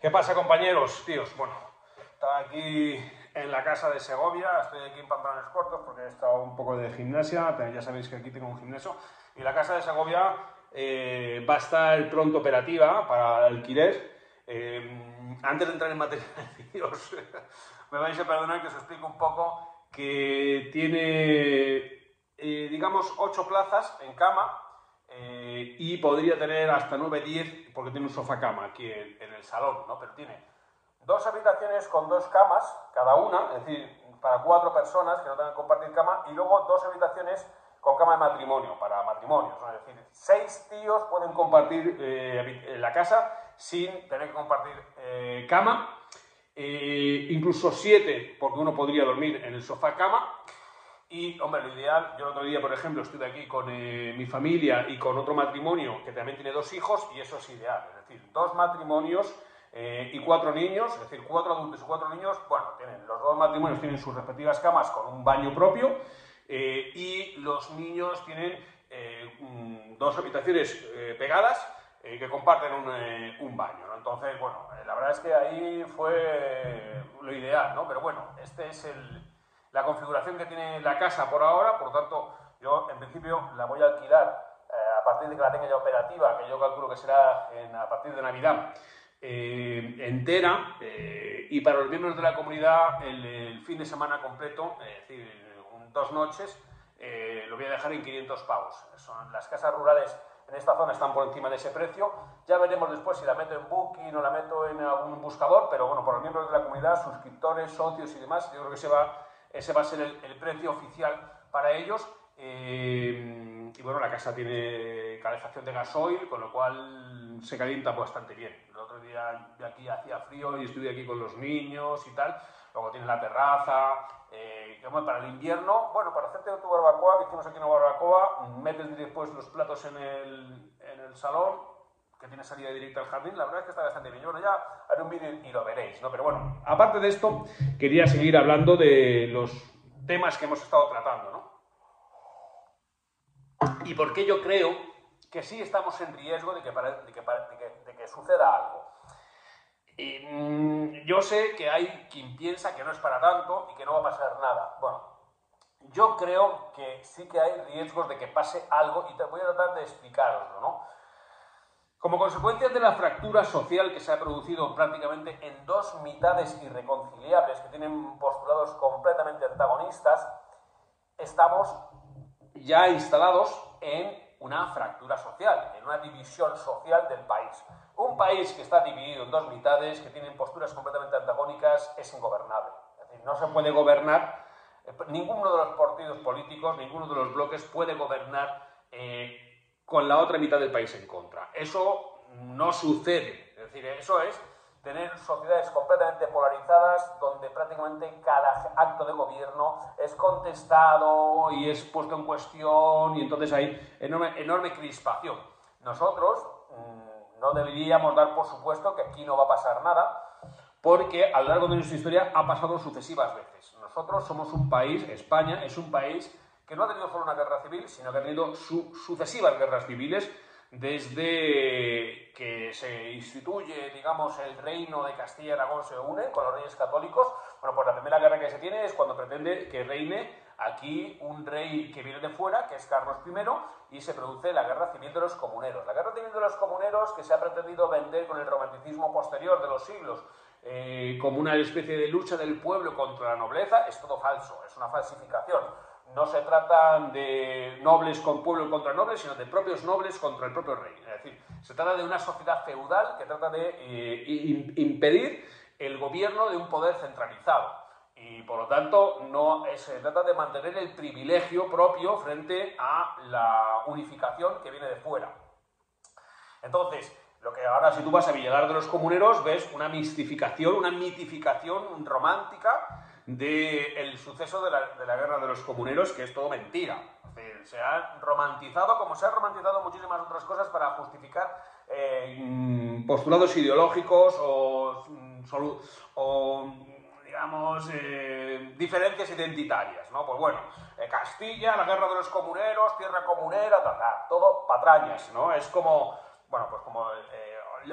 ¿Qué pasa, compañeros, tíos? Bueno, estaba aquí en la casa de Segovia, estoy aquí en pantalones cortos porque he estado un poco de gimnasia, ya sabéis que aquí tengo un gimnasio, y la casa de Segovia eh, va a estar pronto operativa para alquiler. Eh, antes de entrar en materia Dios, me vais a perdonar que os explique un poco que tiene, eh, digamos, ocho plazas en cama, eh, y podría tener hasta 9-10 porque tiene un sofá cama aquí en, el salón, ¿no? Pero tiene dos habitaciones con dos camas, cada una, es decir, para cuatro personas que no tengan que compartir cama, y luego dos habitaciones con cama de matrimonio, para matrimonios, es decir, seis tíos pueden compartir eh, la casa sin tener que compartir eh, cama, incluso siete, porque uno podría dormir en el sofá cama, y, hombre, lo ideal, yo el otro día, por ejemplo, estuve aquí con eh, mi familia y con otro matrimonio que también tiene dos hijos y eso es ideal. Es decir, dos matrimonios eh, y cuatro niños, es decir, cuatro adultos y cuatro niños, bueno, tienen, los dos matrimonios tienen sus respectivas camas con un baño propio eh, y los niños tienen dos habitaciones pegadas que comparten un, baño. Entonces, bueno, la verdad es que ahí fue lo ideal, ¿no? Pero bueno, este es el la configuración que tiene la casa por ahora, por lo tanto, yo en principio la voy a alquilar eh, a partir de que la tenga ya operativa, que yo calculo que será a partir de Navidad, eh, entera, eh, y para los miembros de la comunidad el, fin de semana completo, es decir, dos noches, lo voy a dejar en 500 pavos. Son, las casas rurales en esta zona están por encima de ese precio. Ya veremos después si la meto en Booking o la meto en algún buscador, pero bueno, por los miembros de la comunidad, suscriptores, socios y demás, yo creo que se va ese va a ser el, precio oficial para ellos. Eh, y bueno, la casa tiene calefacción de gasoil, con lo cual se calienta bastante bien. El otro día de aquí hacía frío y estuve aquí con los niños y tal. Luego tiene la terraza. Eh, para el invierno, bueno, para hacerte tu barbacoa, que hicimos aquí una barbacoa, metes después los platos en el, en el salón, que tiene salida directa al jardín, la verdad es que está bastante bien. Yo bueno, ya haré un vídeo y lo veréis, ¿no? Pero bueno, aparte de esto, quería seguir hablando de los temas que hemos estado tratando, ¿no? Y por qué yo creo que sí estamos en riesgo de que, suceda algo. Mm, yo sé que hay quien piensa que no es para tanto y que no va a pasar nada. Bueno, yo creo que sí que hay riesgos de que pase algo y te voy a tratar de explicaroslo. Como consecuencia de la fractura social que se ha producido prácticamente en dos mitades irreconciliables que tienen postulados completamente antagonistas, estamos ya instalados en una fractura social, en una división social del país. Un país que está dividido en dos mitades, que tienen posturas completamente antagónicas, es ingobernable. Es decir, no se puede gobernar, eh, ninguno de los partidos políticos, ninguno de los bloques puede gobernar eh, con la otra mitad del país en contra. Eso no sucede. Es decir, eso es tener sociedades completamente polarizadas donde prácticamente cada acto de gobierno es contestado y es puesto en cuestión y entonces hay enorme, enorme crispación. Nosotros mm, no deberíamos dar por supuesto que aquí no va a pasar nada porque a lo largo de nuestra historia ha pasado sucesivas veces. Nosotros somos un país, España es un país que no ha tenido solo una guerra civil, sino que ha tenido sucesivas guerras civiles desde que se instituye, digamos, el reino de Castilla y Aragón se une con los reyes católicos. Bueno, pues la primera guerra que se tiene es cuando pretende que reine aquí un rey que viene de fuera, que es Carlos I, y se produce la guerra civil de los comuneros. La guerra civil de los comuneros que se ha pretendido vender con el romanticismo posterior de los siglos eh, como una especie de lucha del pueblo contra la nobleza, es todo falso, es una falsificación no se trata de nobles con pueblo contra nobles, sino de propios nobles contra el propio rey. Es decir, se trata de una sociedad feudal que trata de eh, impedir el gobierno de un poder centralizado. Y por lo tanto, no, se trata de mantener el privilegio propio frente a la unificación que viene de fuera. Entonces, lo que ahora si tú vas a Villegar de los Comuneros, ves una mistificación, una mitificación romántica del suceso de la, guerra de los comuneros, que es todo mentira. se ha romantizado, como se han romantizado muchísimas otras cosas para justificar eh, postulados ideológicos o, digamos, eh, diferencias identitarias, ¿no? Pues bueno, eh, Castilla, la guerra de los comuneros, tierra comunera, todo patrañas, ¿no? Es como, bueno, pues como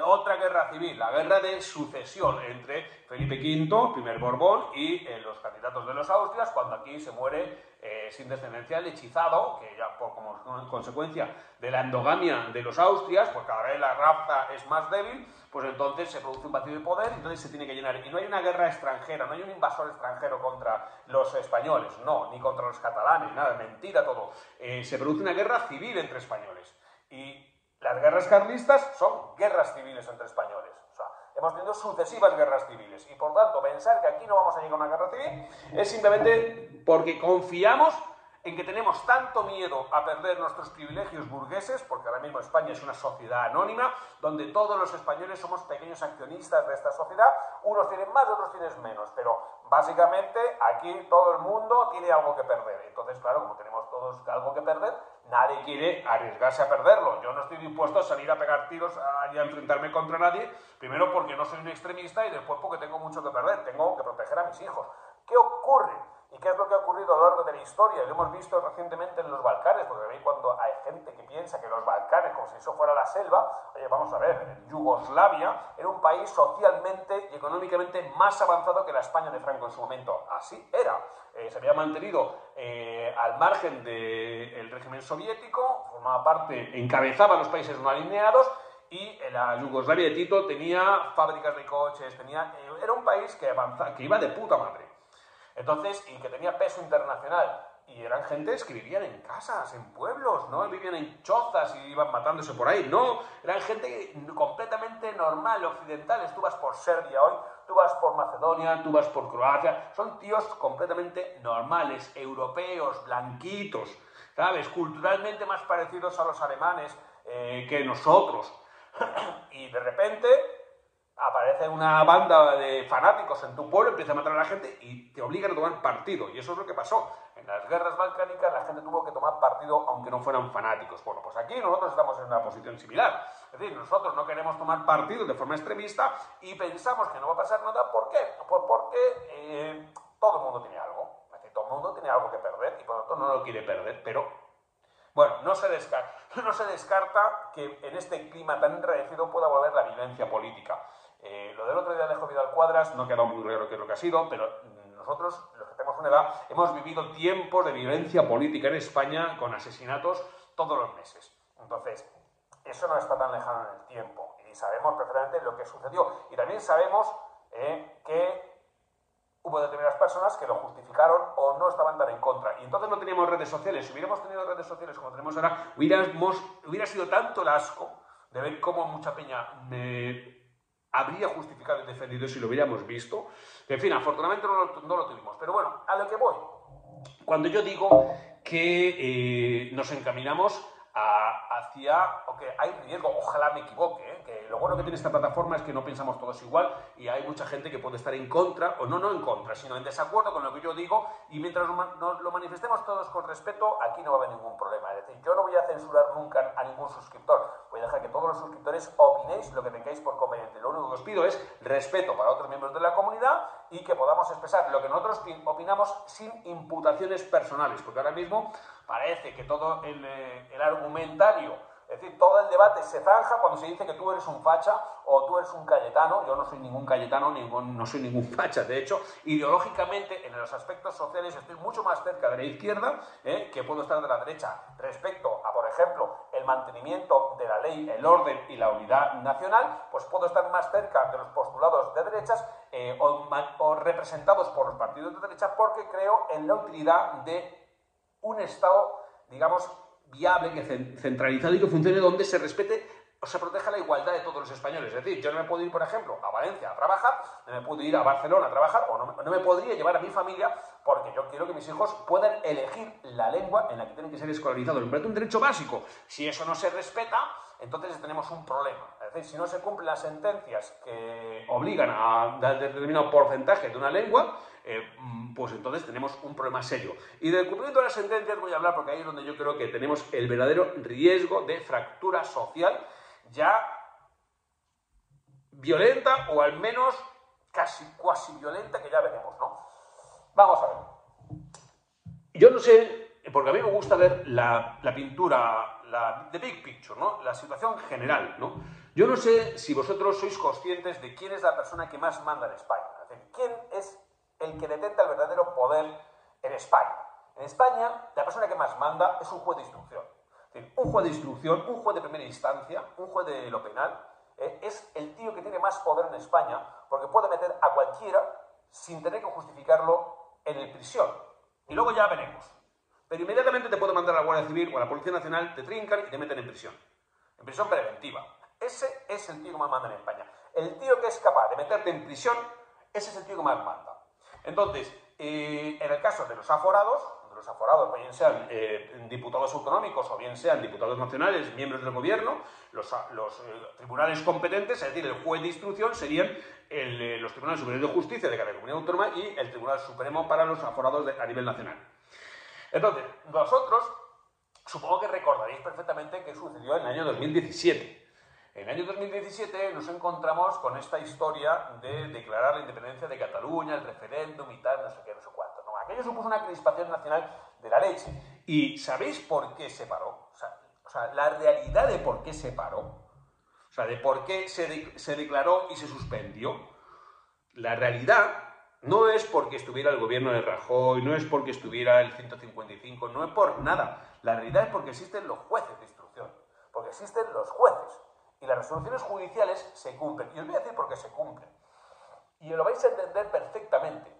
otra guerra civil, la guerra de sucesión entre Felipe V, primer Borbón, y eh, los candidatos de los Austrias, cuando aquí se muere eh, sin descendencia el hechizado, que ya por, como consecuencia de la endogamia de los Austrias, pues cada vez la raza es más débil, pues entonces se produce un vacío de poder y entonces se tiene que llenar. Y no hay una guerra extranjera, no hay un invasor extranjero contra los españoles, no, ni contra los catalanes, nada, mentira todo. Eh, se produce una guerra civil entre españoles. Y las guerras carlistas son guerras civiles entre españoles. O sea, hemos tenido sucesivas guerras civiles. Y por tanto, pensar que aquí no vamos a llegar a una guerra civil es simplemente porque confiamos en que tenemos tanto miedo a perder nuestros privilegios burgueses, porque ahora mismo España es una sociedad anónima, donde todos los españoles somos pequeños accionistas de esta sociedad, unos tienen más, otros tienen menos, pero básicamente aquí todo el mundo tiene algo que perder. Entonces, claro, como tenemos todos algo que perder, nadie quiere arriesgarse a perderlo. Yo no estoy dispuesto a salir a pegar tiros y a enfrentarme contra nadie, primero porque no soy un extremista y después porque tengo mucho que perder, tengo que proteger a mis hijos. ¿Qué ocurre? ¿Y qué es lo que ha ocurrido a lo largo de la historia? Lo hemos visto recientemente en los Balcanes, porque cuando hay gente que piensa que los Balcanes, como si eso fuera la selva, oye, vamos a ver, Yugoslavia era un país socialmente y económicamente más avanzado que la España de Franco en su momento. Así era. Eh, se había mantenido eh, al margen del régimen soviético, formaba parte, encabezaba los países no alineados, y la Yugoslavia de Tito tenía fábricas de coches, tenía, eh, era un país que, avanza, que iba de puta madre. Entonces, y que tenía peso internacional. Y eran gente que vivían en casas, en pueblos, no vivían en chozas y iban matándose por ahí. No, eran gente completamente normal, occidentales. Tú vas por Serbia hoy, tú vas por Macedonia, tú vas por Croacia. Son tíos completamente normales, europeos, blanquitos, ¿sabes? Culturalmente más parecidos a los alemanes eh, que nosotros. y de repente aparece una banda de fanáticos en tu pueblo, empieza a matar a la gente y te obligan a tomar partido. Y eso es lo que pasó. En las guerras balcánicas la gente tuvo que tomar partido aunque no fueran fanáticos. Bueno, pues aquí nosotros estamos en una posición similar. Es decir, nosotros no queremos tomar partido de forma extremista y pensamos que no va a pasar nada. ¿Por qué? Pues porque eh, todo el mundo tiene algo. Es decir, todo el mundo tiene algo que perder y por lo tanto no lo quiere perder. Pero, bueno, no se descarta, no se descarta que en este clima tan enrarecido pueda volver la violencia política. Eh, lo del otro día de Vidal Cuadras no quedado muy claro qué es lo que ha sido, pero nosotros, los que tenemos una edad, hemos vivido tiempos de violencia política en España con asesinatos todos los meses. Entonces, eso no está tan lejano en el tiempo y sabemos perfectamente lo que sucedió. Y también sabemos eh, que hubo determinadas personas que lo justificaron o no estaban tan en contra. Y entonces no teníamos redes sociales. Si hubiéramos tenido redes sociales como tenemos ahora, hubiéramos, hubiera sido tanto el asco de ver cómo mucha peña me habría justificado y defendido si lo hubiéramos visto. En fin, afortunadamente no lo, tuvimos. Pero bueno, a lo que voy. Cuando yo digo que eh, nos encaminamos hacia, o que hay riesgo, ojalá me equivoque, ¿eh? que lo bueno que tiene esta plataforma es que no pensamos todos igual y hay mucha gente que puede estar en contra, o no, no en contra, sino en desacuerdo con lo que yo digo y mientras nos lo manifestemos todos con respeto, aquí no va a haber ningún problema. Es decir, yo no voy a censurar nunca a ningún suscriptor, voy a dejar que todos los suscriptores opinéis lo que tengáis por conveniente. Lo único que os pido es respeto para otros miembros de la comunidad y que podamos expresar lo que nosotros opinamos sin imputaciones personales, porque ahora mismo parece que todo el, eh, el argumentario es decir, todo el debate se zanja cuando se dice que tú eres un facha o tú eres un cayetano. Yo no soy ningún cayetano, ningún, no soy ningún facha. De hecho, ideológicamente, en los aspectos sociales, estoy mucho más cerca de la izquierda ¿eh? que puedo estar de la derecha. Respecto a, por ejemplo, el mantenimiento de la ley, el orden y la unidad nacional, pues puedo estar más cerca de los postulados de derechas eh, o representados por los partidos de derecha porque creo en la utilidad de un Estado, digamos, viable, que centralizado y que funcione donde se respete o se proteja la igualdad de todos los españoles. Es decir, yo no me puedo ir, por ejemplo, a Valencia a trabajar, no me puedo ir a Barcelona a trabajar, o no, me podría llevar a mi familia porque yo quiero que mis hijos puedan elegir la lengua en la que tienen que ser escolarizados. Me parece un derecho básico. Si eso no se respeta, entonces tenemos un problema. Si no se cumplen las sentencias que obligan a dar determinado porcentaje de una lengua, eh, mm, pues entonces tenemos un problema serio. Y del cumplimiento de las sentencias voy a hablar porque ahí es donde yo creo que tenemos el verdadero riesgo de fractura social ya violenta o al menos casi cuasi violenta que ya veremos, ¿no? Vamos a ver. Yo no sé, porque a mí me gusta ver la, la pintura, la the big picture, ¿no? La situación general, ¿no? Yo no sé si vosotros sois conscientes de quién es la persona que más manda en España. Es decir, quién es el que detenta el verdadero poder en España. En España, la persona que más manda es un juez de instrucción. Es decir, un juez de instrucción, un juez de primera instancia, un juez de lo penal, eh, es el tío que tiene más poder en España porque puede meter a cualquiera sin tener que justificarlo en el prisión. Y luego ya veremos. Pero inmediatamente te puede mandar a la Guardia Civil o a la Policía Nacional, te trincan y te meten en prisión. En prisión preventiva. Ese es el tío que más manda en España. El tío que es capaz de meterte en prisión, ese es el tío que más manda. Entonces, eh, en el caso de los aforados, de los aforados, bien sean eh, diputados autonómicos o bien sean diputados nacionales, miembros del gobierno, los, eh, tribunales competentes, es decir, el juez de instrucción, serían los tribunales superiores de justicia de cada comunidad autónoma y el Tribunal Supremo para los aforados a nivel nacional. Entonces, vosotros supongo que recordaréis perfectamente que sucedió en el año 2017. En el año 2017 nos encontramos con esta historia de declarar la independencia de Cataluña, el referéndum y tal, no sé qué, no sé cuánto. No, aquello supuso una crispación nacional de la leche. ¿Y sabéis por qué se paró? O sea, la realidad de por qué se paró. O sea, de por qué se, se declaró y se suspendió. La realidad no es porque estuviera el gobierno de Rajoy, no es porque estuviera el 155, no es por nada. La realidad es porque existen los jueces de instrucción, porque existen los jueces. Y las resoluciones judiciales se cumplen. Y os voy a decir por qué se cumplen. Y lo vais a entender perfectamente.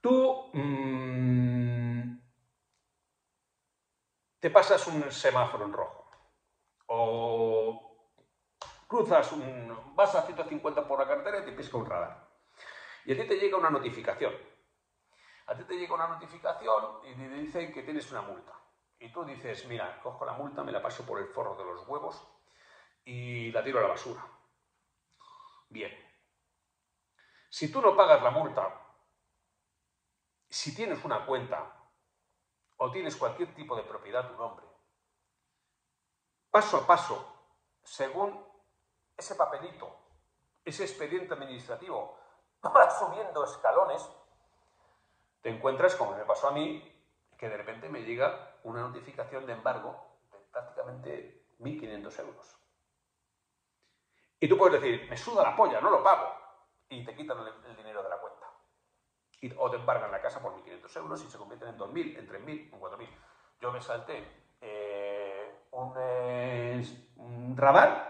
Tú mm, te pasas un semáforo en rojo. O cruzas un, vas a 150 por la carretera y te pisca un radar. Y a ti te llega una notificación. A ti te llega una notificación y te dice que tienes una multa. Y tú dices, mira, cojo la multa, me la paso por el forro de los huevos y la tiro a la basura. Bien. Si tú no pagas la multa, si tienes una cuenta o tienes cualquier tipo de propiedad a tu nombre, paso a paso, según ese papelito, ese expediente administrativo vas subiendo escalones, te encuentras, como me pasó a mí, que de repente me llega una notificación de embargo de prácticamente 1.500 euros. Y tú puedes decir, me suda la polla, no lo pago. Y te quitan el, dinero de la cuenta. o te embargan la casa por 1.500 euros y se convierten en 2.000, en 3.000, en 4.000. Yo me salté eh, un, un radar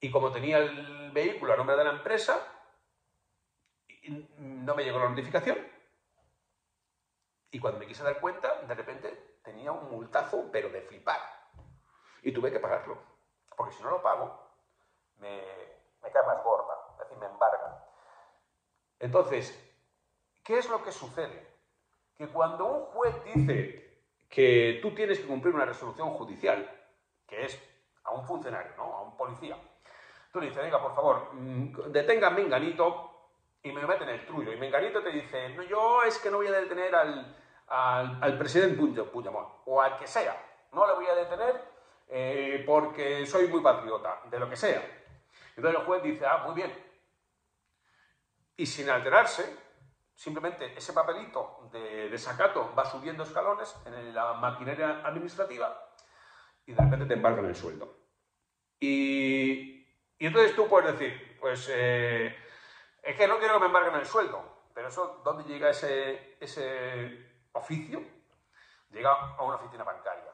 y como tenía el vehículo a nombre de la empresa, no me llegó la notificación. Y cuando me quise dar cuenta, de repente tenía un multazo, pero de flipar. Y tuve que pagarlo. Porque si no lo pago, me, cae más gorda, es decir, me embarga. Entonces, ¿qué es lo que sucede? Que cuando un juez dice que tú tienes que cumplir una resolución judicial, que es a un funcionario, ¿no? a un policía, Tú le dices, venga, por favor, mm, detenga a Menganito y me lo mete en el trullo. Y Menganito te dice, no, yo es que no voy a detener al, al, presidente Puigdemont, o al que sea. No le voy a detener eh, porque soy muy patriota, de lo que sea. Entonces el juez dice, ah, muy bien. Y sin alterarse, simplemente ese papelito de desacato va subiendo escalones en la maquinaria administrativa y de repente te embarcan el sueldo. Y y entonces tú puedes decir, pues eh, es que no quiero que me embarguen el sueldo, pero eso, ¿dónde llega ese, ese oficio? Llega a una oficina bancaria.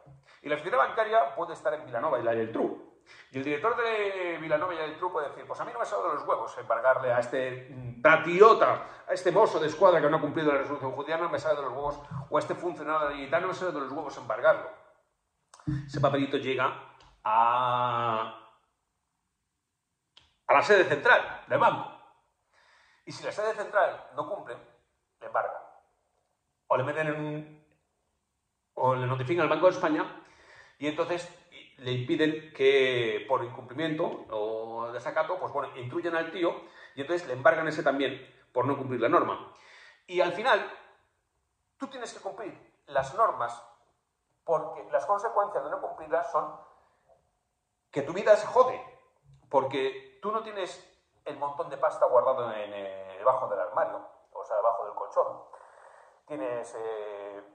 Y la oficina bancaria puede estar en Vilanova y la Geltrú. Y el director de Vilanova y la Geltrú puede decir, pues a mí no me sale de los huevos embargarle a este patriota, a este mozo de escuadra que no ha cumplido la resolución judicial, no me sale de los huevos, o a este funcionario militar no me sale de los huevos embargarlo. Ese papelito llega a a la sede central del banco. Y si la sede central no cumple, le embargan. O le meten en un... o le notifican al Banco de España y entonces le impiden que por incumplimiento o desacato, pues bueno, intruyen al tío y entonces le embargan ese también por no cumplir la norma. Y al final, tú tienes que cumplir las normas porque las consecuencias de no cumplirlas son que tu vida se jode, porque tú no tienes el montón de pasta guardado en, eh, debajo del armario, o sea, debajo del colchón. Tienes eh,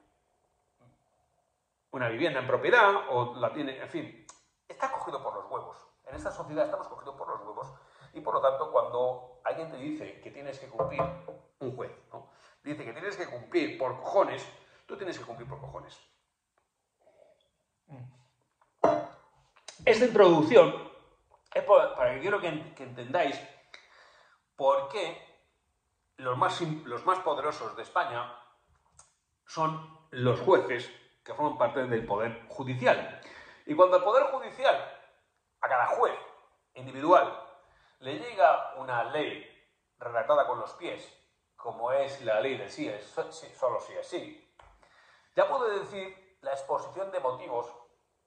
una vivienda en propiedad, o la tienes, en fin, está cogido por los huevos. En esta sociedad estamos cogidos por los huevos y por lo tanto cuando alguien te dice que tienes que cumplir, un juez, ¿no? dice que tienes que cumplir por cojones, tú tienes que cumplir por cojones. Esta introducción es para que quiero que, entendáis por qué los más, los más poderosos de España son los jueces que forman parte del Poder Judicial. Y cuando el Poder Judicial, a cada juez individual, le llega una ley redactada con los pies, como es la ley de sí es solo sí es sí, ya puede decir la exposición de motivos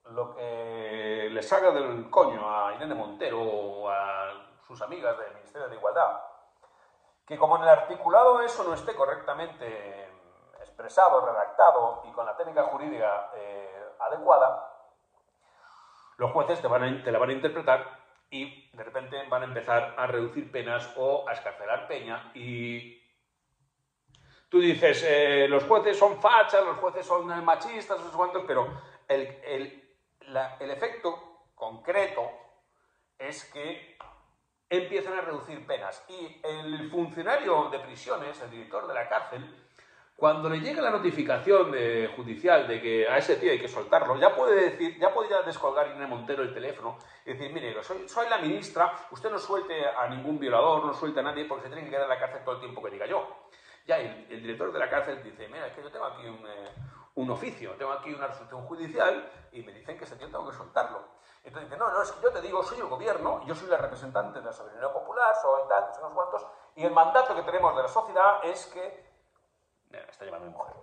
lo que le salga del coño a Irene Montero o a sus amigas del Ministerio de Igualdad, que como en el articulado eso no esté correctamente expresado, redactado y con la técnica jurídica eh, adecuada, los jueces te, van a, te la van a interpretar y de repente van a empezar a reducir penas o a escarcelar peña y tú dices, eh, los jueces son fachas, los jueces son machistas, no sé pero el, el efecto concreto es que empiezan a reducir penas y el funcionario de prisiones, el director de la cárcel, cuando le llega la notificación de, judicial de que a ese tío hay que soltarlo, ya puede decir, ya podría descolgar Irene Montero el teléfono y decir, mire, soy, soy, la ministra, usted no suelte a ningún violador, no suelte a nadie porque se tiene que quedar en la cárcel todo el tiempo que diga yo. Ya el, director de la cárcel dice, mira, es que yo tengo aquí un, eh, un oficio, tengo aquí una resolución judicial y me dicen que ese tío tengo que soltarlo. Entonces dice, no, no, es que yo te digo, soy el gobierno, yo soy la representante de la soberanía popular, soy tal, no sé unos cuantos, y el mandato que tenemos de la sociedad es que... Está llamando mi mujer.